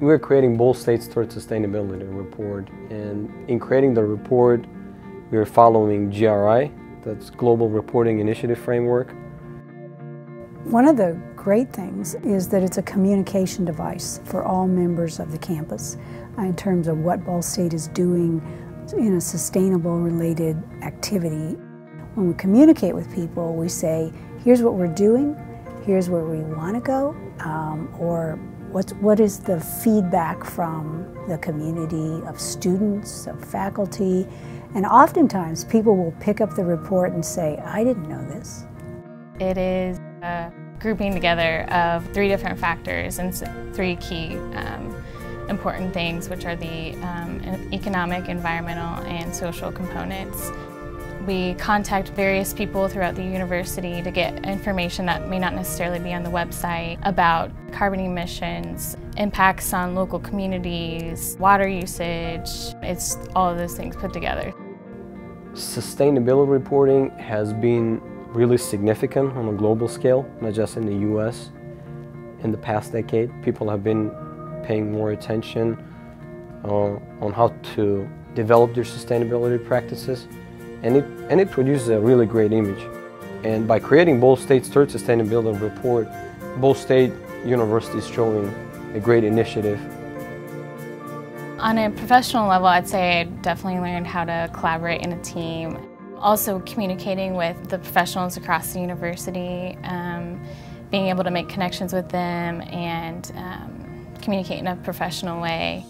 We're creating Ball State's third sustainability report and in creating the report we're following GRI, that's Global Reporting Initiative Framework. One of the great things is that it's a communication device for all members of the campus uh, in terms of what Ball State is doing in a sustainable related activity. When we communicate with people, we say, here's what we're doing, here's where we want to go, um, or what's, what is the feedback from the community of students, of faculty, and oftentimes people will pick up the report and say, I didn't know this. It is a grouping together of three different factors and three key um, important things, which are the um, economic, environmental, and social components. We contact various people throughout the university to get information that may not necessarily be on the website about carbon emissions, impacts on local communities, water usage. It's all of those things put together. Sustainability reporting has been really significant on a global scale, not just in the US. In the past decade, people have been paying more attention uh, on how to develop their sustainability practices and it, and it produces a really great image. And by creating Ball State's third sustainability report, Ball State University is showing a great initiative. On a professional level, I'd say I definitely learned how to collaborate in a team. Also communicating with the professionals across the university, um, being able to make connections with them and um, communicate in a professional way.